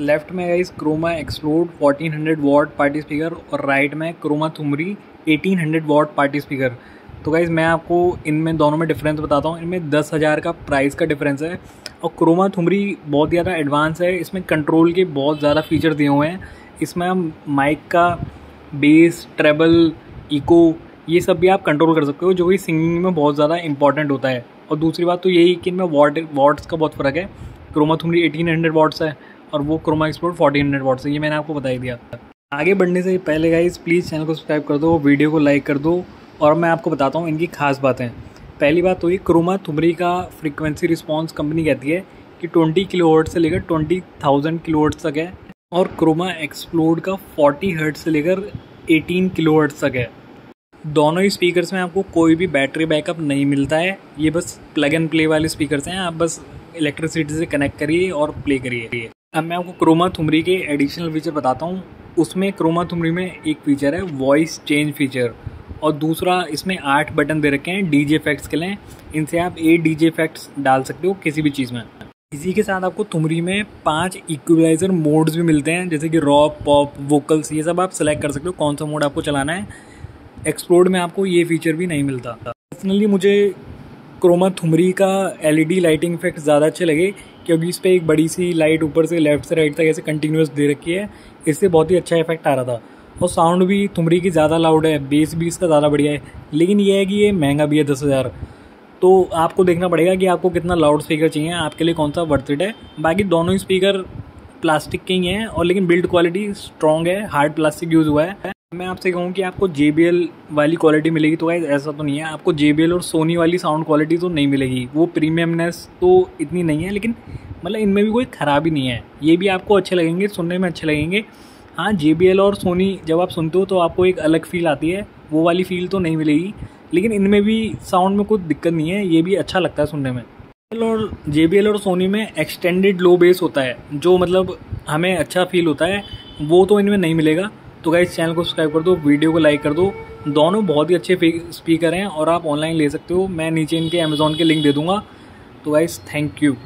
Left में guys Croma explode 1400 watt party speaker और right में क्रोमा थुमरी 1800 वॉट पार्टी स्पीकर तो गाइज़ मैं आपको इनमें दोनों में डिफरेंस बताता हूँ। इनमें दस हज़ार का प्राइस का डिफरेंस है और क्रोमा थुमरी बहुत ज़्यादा एडवांस है। इसमें कंट्रोल के बहुत ज़्यादा फीचर दिए हुए हैं। इसमें हम माइक का बेस ट्रेबल इको ये सब भी आप कंट्रोल कर सकते हो, जो कि सिंगिंग में बहुत ज़्यादा इंपॉर्टेंट होता है। और दूसरी बात तो यही कि इनमें वॉट वॉट्स का बहुत फ़र्क है। क्रोमा थुमरी एटीन हंड्रेड वॉट्स है। और वो Croma export fourteen hundred watts है ये मैंने आपको बता ही दिया। आगे बढ़ने से पहले गाइज़ प्लीज़ चैनल को सब्सक्राइब कर दो वीडियो को लाइक कर दो और मैं आपको बताता हूँ इनकी खास बातें। पहली बात तो ये क्रोमा थुमरी का फ्रीक्वेंसी रिस्पॉन्स कंपनी कहती है कि 20 किलो से लेकर 20,000 किलो तक है और क्रोमा एक्सप्लोड का 40 हर्ट से लेकर 18 किलो तक है। दोनों ही स्पीकर्स में आपको कोई भी बैटरी बैकअप नहीं मिलता है। ये बस प्लग एंड प्ले वाले स्पीकर्स हैं आप बस इलेक्ट्रिसिटी से कनेक्ट करिए और प्ले करिए। अब मैं आपको क्रोमा थुमरी के एडिशनल फीचर बताता हूँ। उसमें क्रोमा थुमरी में एक फीचर है वॉइस चेंज फीचर और दूसरा, इसमें आठ बटन दे रखे हैं डीजे इफेक्ट्स के लिए। इनसे आप एट डीजे इफेक्ट्स डाल सकते हो किसी भी चीज़ में। इसी के साथ आपको थुमरी में पाँच इक्वलाइजर मोड्स भी मिलते हैं, जैसे कि रॉप पॉप वोकल्स ये सब आप सेलेक्ट कर सकते हो, कौन सा मोड आपको चलाना है। एक्सप्लोर्ड में आपको ये फीचर भी नहीं मिलता। पर्सनली मुझे क्रोमा थुमरी का एलईडी लाइटिंग इफ़ेक्ट ज़्यादा अच्छे लगे। क्योंकि इस पर एक बड़ी सी लाइट ऊपर से लेफ़्ट से राइट तक ऐसे कंटिन्यूस दे रखी है। इससे बहुत ही अच्छा इफ़ेक्ट आ रहा था। और साउंड भी तुमरी की ज़्यादा लाउड है बेस भी इसका ज़्यादा बढ़िया है। लेकिन यह है कि ये महँगा भी है दस हज़ार। तो आपको देखना पड़ेगा कि आपको कितना लाउड स्पीकर चाहिए, आपके लिए कौन सा वर्थ है। बाकी दोनों ही स्पीकर प्लास्टिक के ही हैं और लेकिन बिल्ड क्वालिटी स्ट्रॉन्ग है हार्ड प्लास्टिक यूज़ हुआ है। मैं आपसे कहूँ कि आपको JBL वाली क्वालिटी मिलेगी तो गाइज़ ऐसा तो नहीं है। आपको JBL और सोनी वाली साउंड क्वालिटी तो नहीं मिलेगी। वो प्रीमियमनेस तो इतनी नहीं है, लेकिन मतलब इनमें भी कोई ख़राबी नहीं है। ये भी आपको अच्छे लगेंगे, सुनने में अच्छे लगेंगे। हाँ JBL और सोनी जब आप सुनते हो तो आपको एक अलग फील आती है। वो वाली फील तो नहीं मिलेगी, लेकिन इनमें भी साउंड में कोई दिक्कत नहीं है। ये भी अच्छा लगता है सुनने में। और JBL और सोनी में एक्सटेंडेड लो बेस होता है, जो मतलब हमें अच्छा फील होता है। वो तो इनमें नहीं मिलेगा। तो क्या चैनल को सब्सक्राइब कर दो वीडियो को लाइक कर दो। दोनों बहुत ही अच्छे स्पीकर हैं और आप ऑनलाइन ले सकते हो। मैं नीचे इनके अमेज़ोन के लिंक दे दूँगा। तो गाइज़ थैंक यू